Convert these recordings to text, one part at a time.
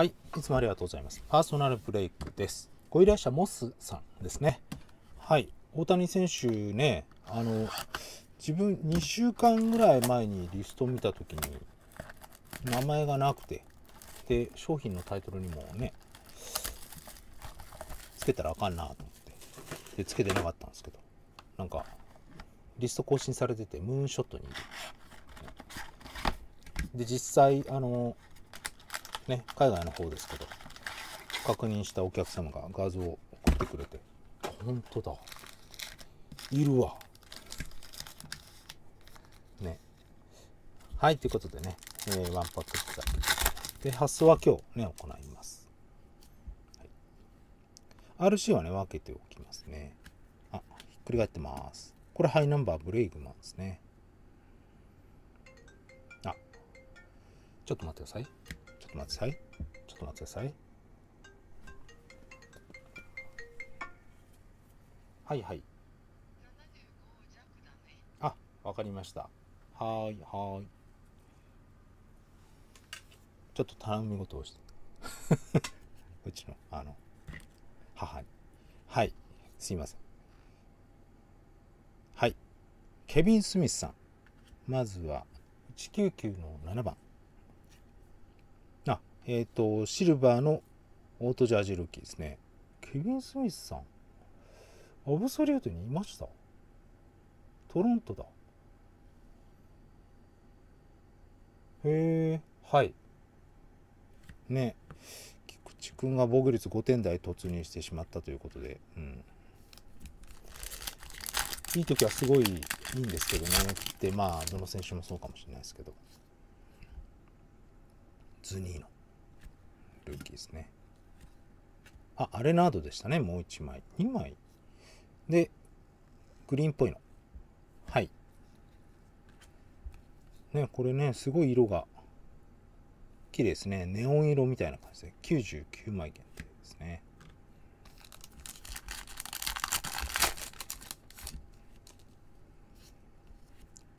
はい、いつもありがとうございます。パーソナルブレイクです。ご依頼者モスさんですね。はい、大谷選手ね、あの、自分2週間ぐらい前にリストを見たときに、名前がなくて、で、商品のタイトルにもね、つけたらあかんなと思って、で、つけてなかったんですけど、なんか、リスト更新されてて、ムーンショットに。で、実際、あの、ね、海外の方ですけど、確認したお客様が画像を送ってくれて、本当だ。いるわ。ね。はい、ということでね、えーワンパックいただきで、発送は今日ね、行います。はい、RC はね、分けておきますね。あ、ひっくり返ってます。これハイナンバーブレイグマンですね。あ、ちょっと待ってください。っと待ってください。ちょっと待ってください。はいはい。あ、わかりました。はーい、はーい。ちょっと頼み事をして。うちの、あの、母に。はい、すいません。はい。ケビン・スミスさん。まずは、199の7番。えっ、と、シルバーのオートジャージルーキーですね。ケビン・スミスさん。アブソリュートにいました？トロントだ。へえ、はい。ね。菊池君が防御率5点台突入してしまったということで、うん。いい時はすごいいいんですけどね。って、まあ、どの選手もそうかもしれないですけど。ズニーのルーキーですね。あ、アレナードでしたね。もう1枚。2枚。で、グリーンっぽいの。はい。ね、これね、すごい色が綺麗ですね。ネオン色みたいな感じで、99枚限定ですね。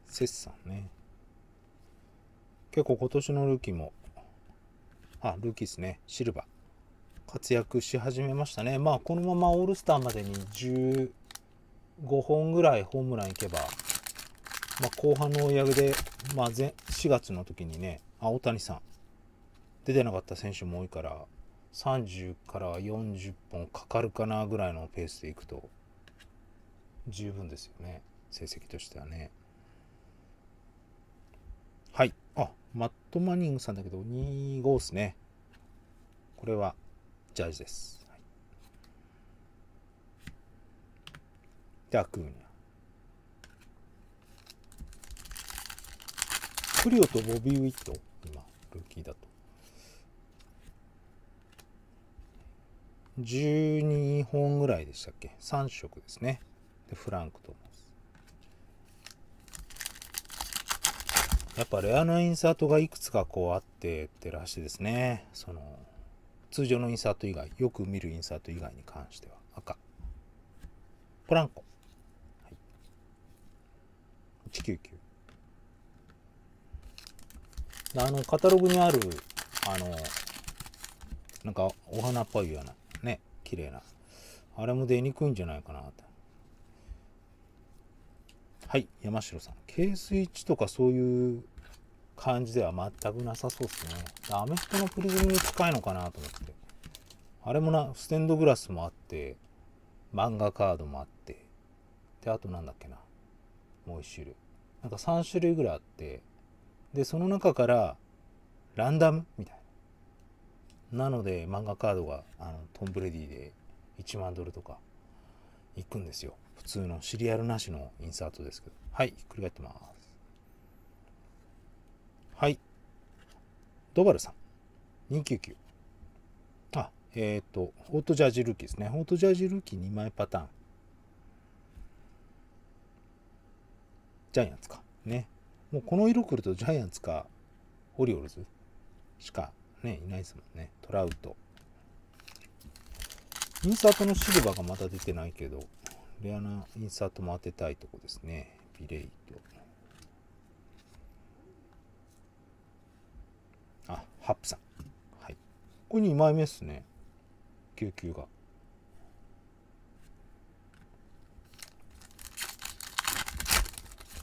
セッサンね。結構今年のルーキーも、あ、ルーキーですね。シルバー。活躍し始めましたね。まあ、このままオールスターまでに15本ぐらいホームランいけば、まあ、後半の追い上げで、まあ、4月の時にね、あ、大谷さん、出てなかった選手も多いから、30から40本かかるかなぐらいのペースでいくと、十分ですよね。成績としてはね。はい。あ、マット・マニングさんだけど、2号ですね。これは、ジャージです。はい、で、アクーニャ。クリオとボビー・ウィット、今、ルーキーだと。12本ぐらいでしたっけ ?3 色ですね。で、フランクとモやっぱレアなインサートがいくつかこうあってってらしいですね。その、通常のインサート以外、よく見るインサート以外に関しては赤。ポランコ。はい、199。あの、カタログにある、あの、なんかお花っぽいような、ね、綺麗な。あれも出にくいんじゃないかなと。はい、山城さん。ケース1とかそういう感じでは全くなさそうですね。アメフトのプリズムに近いのかなと思って。あれもな、ステンドグラスもあって、漫画カードもあって、で、あとなんだっけな。もう一種類。なんか3種類ぐらいあって、で、その中から、ランダムみたいな。なので、漫画カードが、あの、トンブレディで1万ドルとか、いくんですよ。普通のシリアルなしのインサートですけど。はい、ひっくり返ってます。はい。ドバルさん。299。あ、えっ、ー、と、オートジャージルーキーですね。オートジャージルーキー2枚パターン。ジャイアンツか。ね。もうこの色来るとジャイアンツか、オリオールズしかね、いないですもんね。トラウト。インサートのシルバーがまだ出てないけど、レアなインサートも当てたいとこですね。ビレイト。あ、ハップさん。はい。これ2枚目っすね99が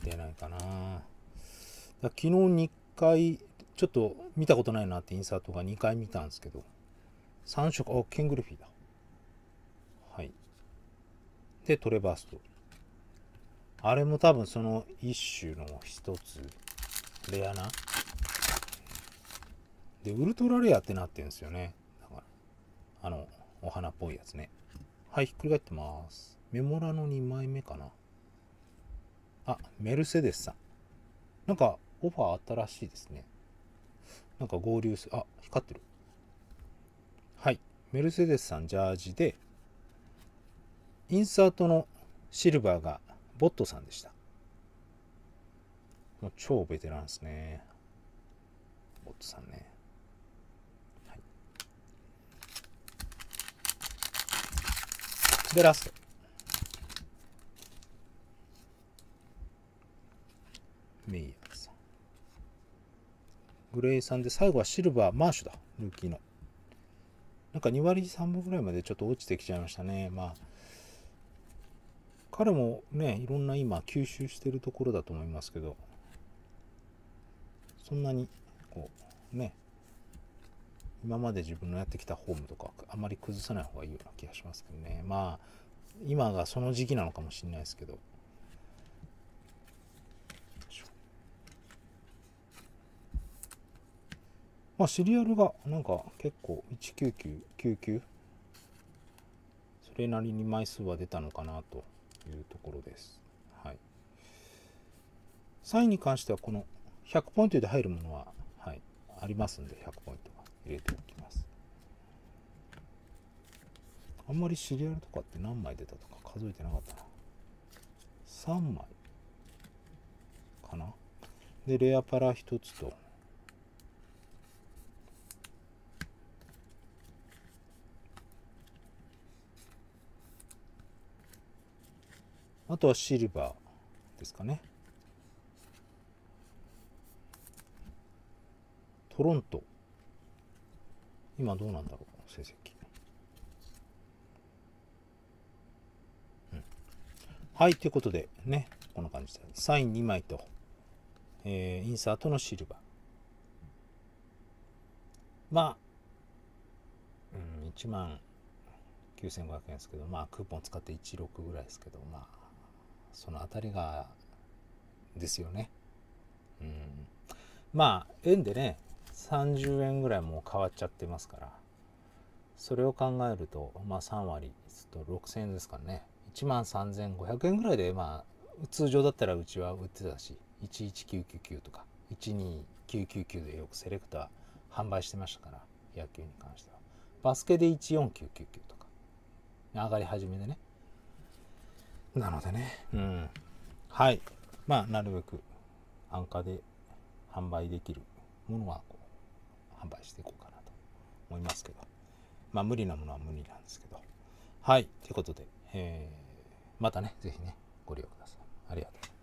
出ないかなだ昨日2回ちょっと見たことないなってインサートが2回見たんですけど3色あケングルフィーだでトレバーストあれも多分その一種の一つレアな。でウルトラレアってなってるんですよね。だからあのお花っぽいやつね。はいひっくり返ってます。メモラの2枚目かな。あメルセデスさん。なんかオファーあったらしいですね。なんか合流すあ光ってる。はい。メルセデスさんジャージでインサートのシルバーがボットさんでした。もう超ベテランですね。ボットさんね。はい。でラスト。メイヤーさん。グレイさんで最後はシルバーマーシュだ。ルーキーの。なんか2割3分ぐらいまでちょっと落ちてきちゃいましたね。まあ彼もねいろんな今吸収してるところだと思いますけどそんなにこうね今まで自分のやってきたフォームとかあまり崩さない方がいいような気がしますけどね。まあ今がその時期なのかもしれないですけど。まあシリアルがなんか結構19999それなりに枚数は出たのかなというところです。はい。3位に関してはこの100ポイントで入るものは、はい、ありますんで100ポイントは入れておきます。あんまりシリアルとかって何枚出たとか数えてなかったな。3枚かな。で、レアパラ1つと、あとはシルバーですかね。トロント。今どうなんだろう、成績。うん、はい、ということでね、こんな感じで。サイン2枚と、えー、インサートのシルバー。まあ、うん、1万9500円ですけど、まあ、クーポン使って16ぐらいですけど、まあ、その辺りがですよね。うん、まあ円でね30円ぐらいもう変わっちゃってますから。それを考えるとまあ3割と6000円ですからね。1万3500円ぐらいでまあ通常だったらうちは売ってたし11999とか12999でよくセレクター販売してましたから野球に関しては。バスケで14999とか上がり始めでね。なのでね、うん。はい。まあ、なるべく安価で販売できるものはこう販売していこうかなと思いますけど、まあ、無理なものは無理なんですけど。はい。ということで、えー、またね、ぜひね、ご利用ください。ありがとうございます。